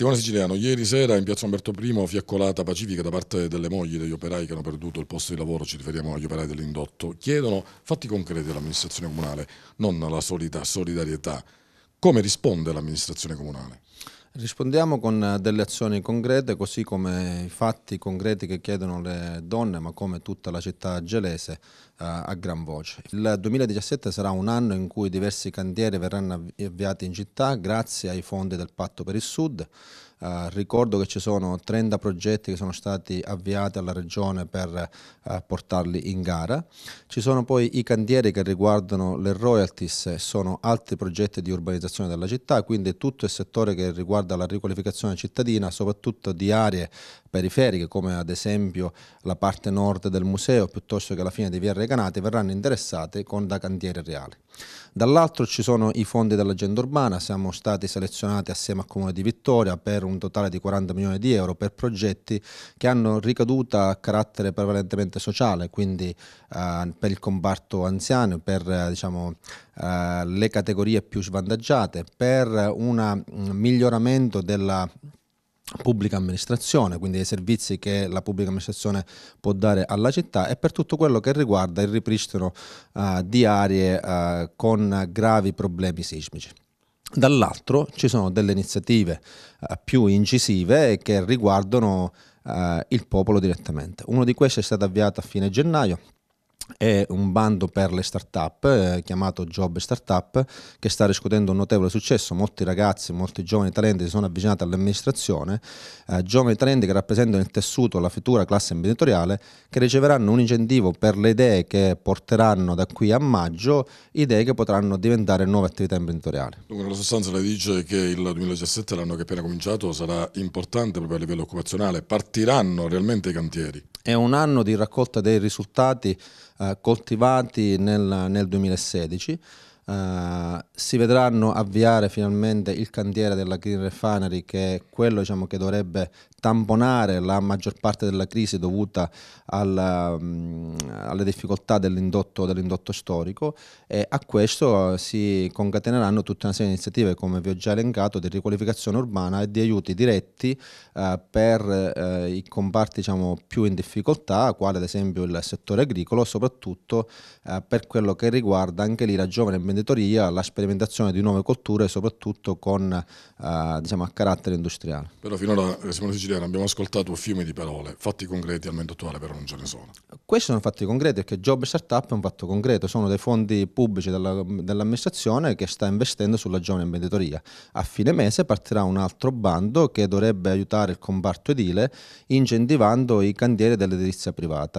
Simone Siciliano, ieri sera in piazza Umberto I fiaccolata pacifica da parte delle mogli degli operai che hanno perduto il posto di lavoro, ci riferiamo agli operai dell'indotto, chiedono fatti concreti all'amministrazione comunale, non la solita solidarietà. Come risponde l'amministrazione comunale? Rispondiamo con delle azioni concrete, così come i fatti concreti che chiedono le donne, ma come tutta la città gelese, eh, a gran voce. Il 2017 sarà un anno in cui diversi cantieri verranno avviati in città grazie ai fondi del Patto per il Sud. Uh, ricordo che ci sono 30 progetti che sono stati avviati alla Regione per uh, portarli in gara. Ci sono poi i cantieri che riguardano le royalties sono altri progetti di urbanizzazione della città, quindi tutto il settore che riguarda la riqualificazione cittadina, soprattutto di aree periferiche come ad esempio la parte nord del museo piuttosto che la fine di Via Recanati, verranno interessate con da cantieri reali. Dall'altro ci sono i fondi dell'agenda urbana, siamo stati selezionati assieme al Comune di Vittoria per un totale di 40 milioni di euro per progetti che hanno ricaduta a carattere prevalentemente sociale, quindi eh, per il comparto anziano, per eh, diciamo, eh, le categorie più svantaggiate, per un miglioramento della pubblica amministrazione, quindi dei servizi che la pubblica amministrazione può dare alla città e per tutto quello che riguarda il ripristino uh, di aree uh, con gravi problemi sismici. Dall'altro ci sono delle iniziative uh, più incisive che riguardano il popolo direttamente. Uno di questi è stato avviato a fine gennaio è un bando per le start-up eh, chiamato Job Startup che sta riscuotendo un notevole successo. Molti ragazzi, molti giovani talenti si sono avvicinati all'amministrazione, eh, giovani talenti che rappresentano il tessuto, la futura classe imprenditoriale, che riceveranno un incentivo per le idee che porteranno da qui a maggio, idee che potranno diventare nuove attività imprenditoriali. Dunque, nella sostanza lei dice che il 2017, l'anno che è appena cominciato, sarà importante proprio a livello occupazionale, partiranno realmente i cantieri. È un anno di raccolta dei risultati eh, coltivati nel, nel 2016 Uh, si vedranno avviare finalmente il cantiere della Green Refinery che è quello diciamo, che dovrebbe tamponare la maggior parte della crisi dovuta al, um, alle difficoltà dell'indotto, dell'indotto, storico. E a questo si concateneranno tutta una serie di iniziative come vi ho già elencato di riqualificazione urbana e di aiuti diretti uh, per uh, i comparti diciamo, più in difficoltà quale ad esempio il settore agricolo soprattutto per quello che riguarda anche lì la giovane imprenditoria, la sperimentazione di nuove colture, soprattutto con eh, diciamo, a carattere industriale. Però finora, Simone Siciliano, abbiamo ascoltato fiumi di parole, fatti concreti al momento attuale però non ce ne sono. Questi sono fatti concreti perché Job Startup è un fatto concreto, sono dei fondi pubblici della, dell'amministrazione che sta investendo sulla giovane imprenditoria. A fine mese partirà un altro bando che dovrebbe aiutare il comparto edile incentivando i cantieri dell'edilizia privata.